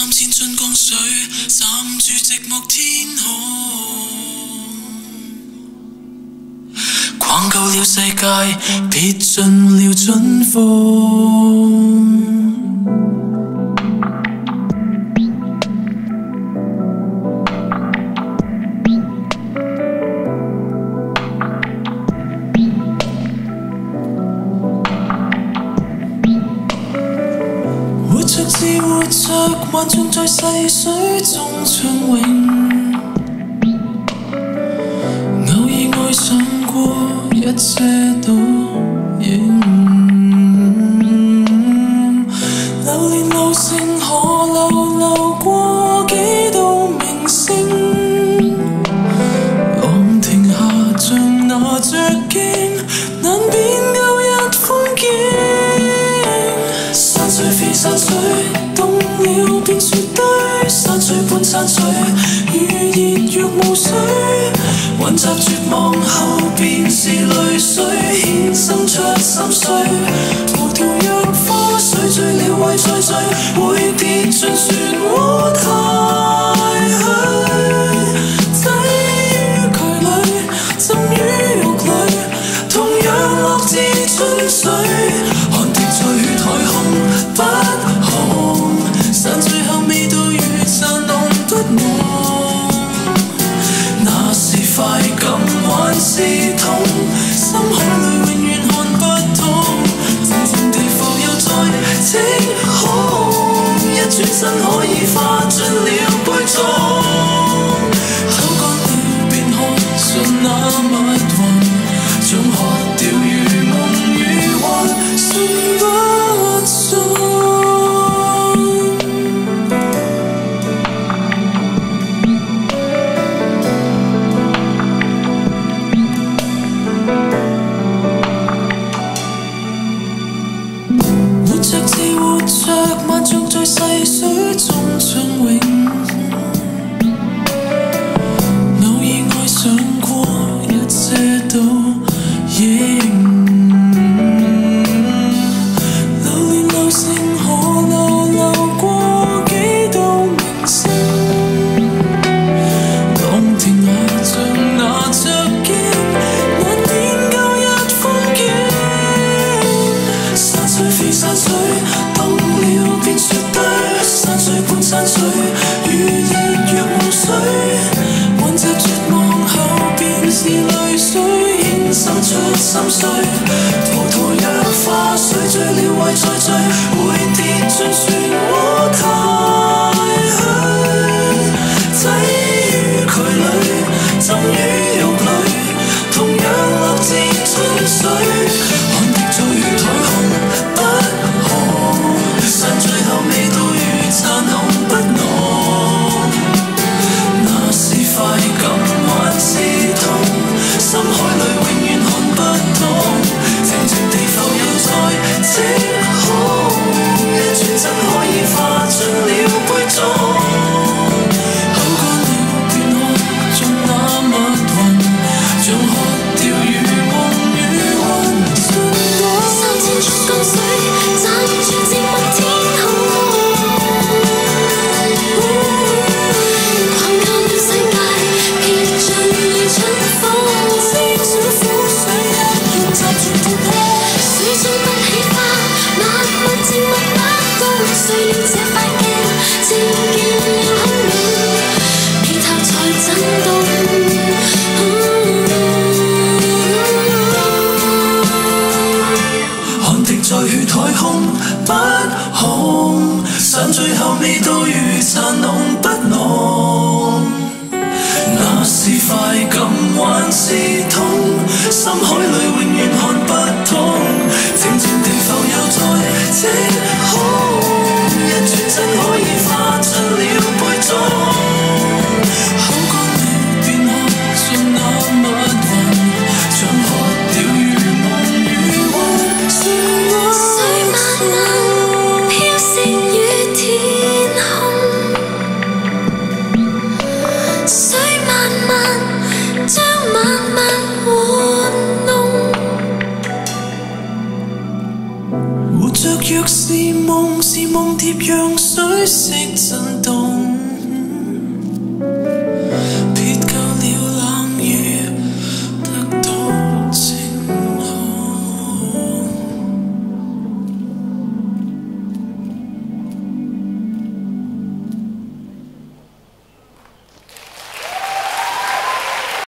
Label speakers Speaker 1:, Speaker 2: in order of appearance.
Speaker 1: 三千春江水，三住寂寞天空。逛够了世界，别尽了春风。活着，还像在细水中畅泳。偶尔爱上过，一些岛了變雪堆。山水半山水，如熱若无水。混集绝望后便是泪水，衍生出心碎。无条若花水醉了会再醉，会跌进漩涡身可以化进了杯中。口干了便喝尽那蜜雲，總喝掉如梦如幻，信不信？活着是活着，萬像在细水中畅泳。偶尔爱上过，一切都影。流连流成河流，流过几道明星。浪停下，像拿着镜，难辨旧日风景。山水非山水， 是泪水，衍生出心碎。葡萄若花水醉了会再醉，会跌进漩涡在血海空不空，散最后味道如殘濃不浓。那是快感还是痛？深海里永远看不通，静静地浮游在
Speaker 2: 这
Speaker 1: 若是梦是梦蝶让水色震动。